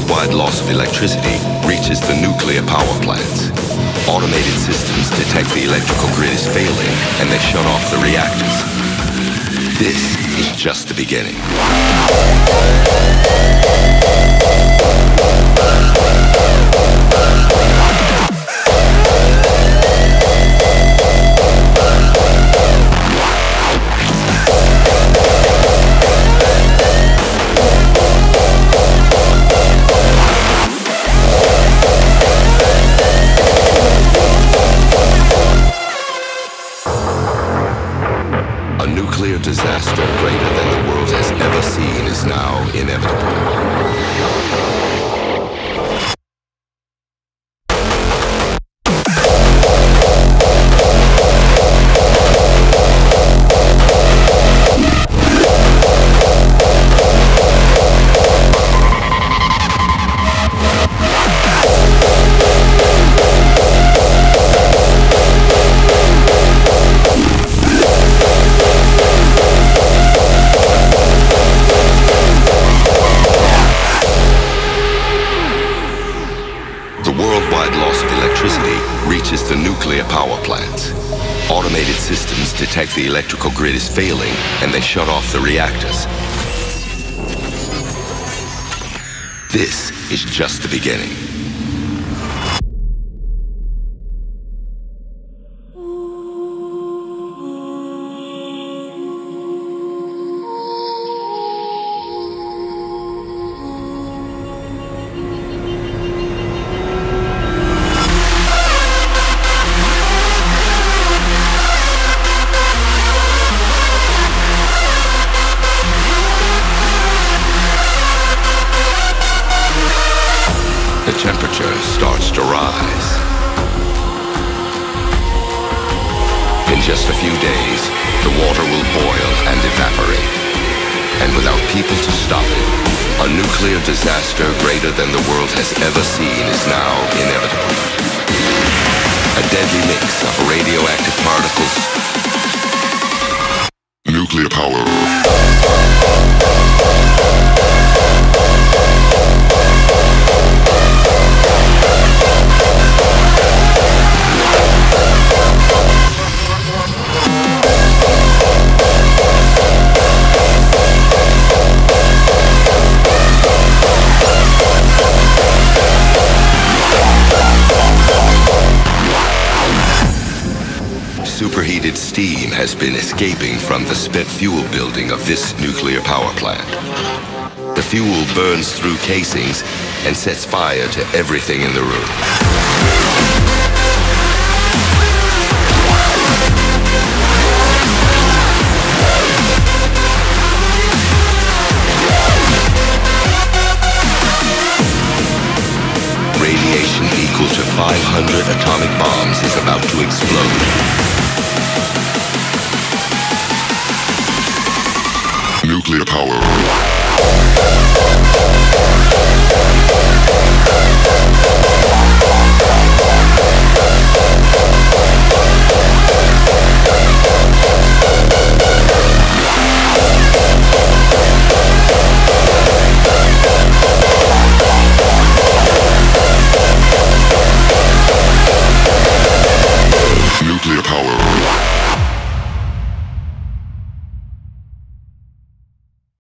worldwide loss of electricity reaches the nuclear power plants. Automated systems detect the electrical grid is failing and they shut off the reactors. This is just the beginning. Nuclear disaster greater than the world has ever seen is now inevitable. Loss of electricity reaches the nuclear power plants. Automated systems detect the electrical grid is failing and they shut off the reactors. This is just the beginning. Temperature starts to rise. In just a few days, the water will boil and evaporate. And without people to stop it, a nuclear disaster greater than the world has ever seen is now inevitable. A deadly mix of radioactive particles, steam has been escaping from the spent fuel building of this nuclear power plant. The fuel burns through casings and sets fire to everything in the room. Radiation equal to 500 atomic bombs is about to explode. Nuclear power.